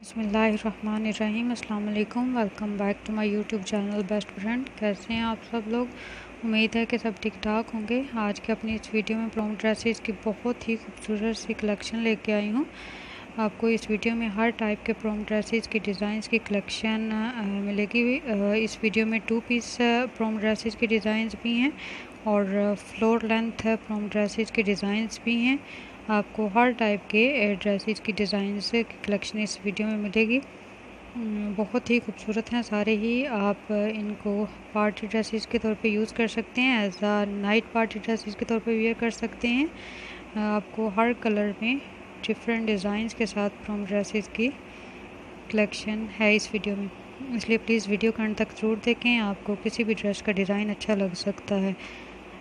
बसमीम अल्लाम welcome back to my YouTube channel best friend. कैसे हैं आप सब लोग? उम्मीद है कि सब ठीक ठाक होंगे। आज के अपनी इस वीडियो में प्रोम ड्रेसेस की बहुत ही खूबसूरत सी कलेक्शन लेके आई हूँ। आपको इस वीडियो में हर टाइप के प्रोम ड्रेसेस की डिज़ाइंस की कलेक्शन मिलेगी। इस वीडियो में टू पीस प्रोम ड्रेसेस के डिज़ाइंस भी हैं। और फ्लोर लेंथ प्रोम ड्रेसेस के डिज़ाइंस भी हैं। आपको हर टाइप के ड्रेसेस की डिज़ाइन की कलेक्शन इस वीडियो में मिलेगी। बहुत ही खूबसूरत हैं, सारे ही आप इनको पार्टी ड्रेसेस के तौर पे यूज़ कर सकते हैं as a night party dresses के तौर पे वेयर कर सकते हैं। आपको हर कलर में डिफरेंट डिज़ाइंस के साथ फ्रॉम ड्रेसेस की कलेक्शन है इस वीडियो में। इसलिए प्लीज़ वीडियो का तक ज़रूर देखें, आपको किसी भी ड्रेस का डिज़ाइन अच्छा लग सकता है।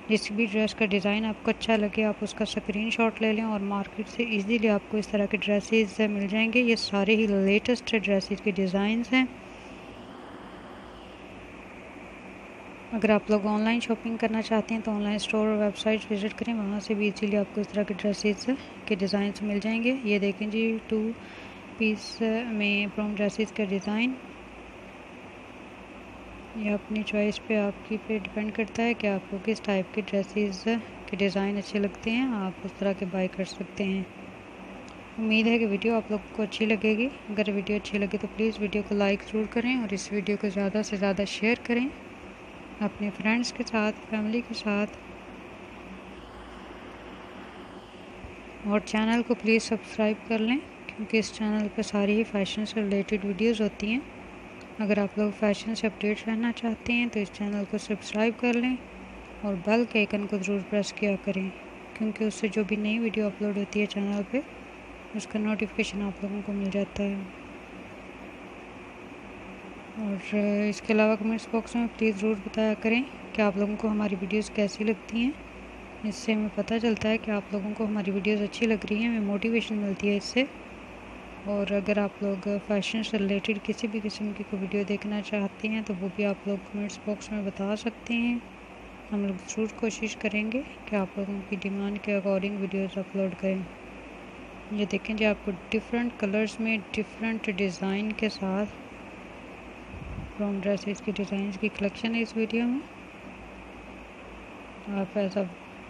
जिस भी ड्रेस का डिज़ाइन आपको अच्छा लगे, आप उसका स्क्रीन शॉट ले लें और मार्केट से इजीली आपको इस तरह के ड्रेसेस मिल जाएँगे। ये सारे ही लेटेस्ट ड्रेसेस के डिज़ाइंस हैं। अगर आप लोग ऑनलाइन शॉपिंग करना चाहते हैं तो ऑनलाइन स्टोर और वेबसाइट विज़िट करें। वहाँ से भी इजीली आपको इस तरह के ड्रेसेस के डिज़ाइन मिल जाएँगे। ये देखें जी टू पीस में प्रोम ड्रेसेस का डिज़ाइन ये अपनी चॉइस पे आपकी पे डिपेंड करता है कि आपको किस टाइप के ड्रेसेस के डिज़ाइन अच्छे लगते हैं, आप उस तरह के बाय कर सकते हैं। उम्मीद है कि वीडियो आप लोगों को अच्छी लगेगी। अगर वीडियो अच्छी लगे तो प्लीज़ वीडियो को लाइक ज़रूर करें और इस वीडियो को ज़्यादा से ज़्यादा शेयर करें। अपने फ्रेंड्स के साथ फैमिली के साथ। और चैनल को प्लीज़ सब्सक्राइब कर लें, क्योंकि इस चैनल पर सारी ही फ़ैशन से रिलेटेड वीडियोज़ होती हैं। अगर आप लोग फ़ैशन से अपडेट रहना चाहते हैं तो इस चैनल को सब्सक्राइब कर लें और बेल के आइकन को ज़रूर प्रेस किया करें, क्योंकि उससे जो भी नई वीडियो अपलोड होती है चैनल पे, उसका नोटिफिकेशन आप लोगों को मिल जाता है। और इसके अलावा कमेंट्स बॉक्स में प्लीज़ ज़रूर बताया करें कि आप लोगों को हमारी वीडियोस कैसी लगती हैं। इससे हमें पता चलता है कि आप लोगों को हमारी वीडियोस अच्छी लग रही हैं, हमें मोटिवेशन मिलती है इससे। और अगर आप लोग फ़ैशन से रिलेटेड किसी भी किस्म की कोई वीडियो देखना चाहते हैं तो वो भी आप लोग कमेंट्स बॉक्स में बता सकते हैं। हम लोग ज़रूर कोशिश करेंगे कि आप लोगों की डिमांड के अकॉर्डिंग वीडियोस अपलोड करें। ये देखें जी, आपको डिफरेंट कलर्स में डिफरेंट डिज़ाइन के साथ फ्रॉम ड्रेसेस की डिज़ाइन की कलेक्शन है इस वीडियो में। आप ऐसा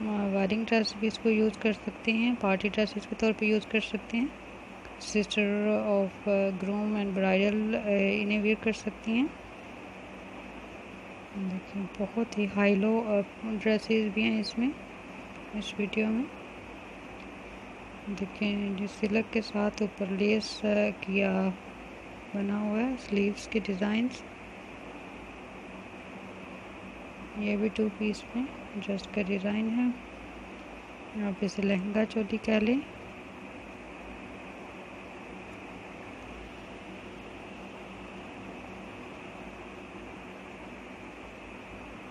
वायरिंग ड्रेस भी इसको यूज़ कर सकते हैं पार्टी ड्रेसेस के तौर पे यूज़ कर सकते हैं। Sister of groom and bridal इन्हें वेयर कर सकती हैं। देखिए बहुत ही हाई लो ड्रेसेस भी हैं इसमें इस वीडियो में। देखिए जो सिलक के साथ ऊपर लेस uh, किया बना हुआ है स्लीव्स के डिज़ाइंस ये भी टू पीस में जस्ट का डिज़ाइन है। आप इसे लहंगा चोली कह लें।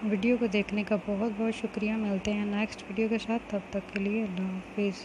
वीडियो को देखने का बहुत बहुत शुक्रिया। मिलते हैं नेक्स्ट वीडियो के साथ। तब तक के लिए अल्लाह हाफिज़।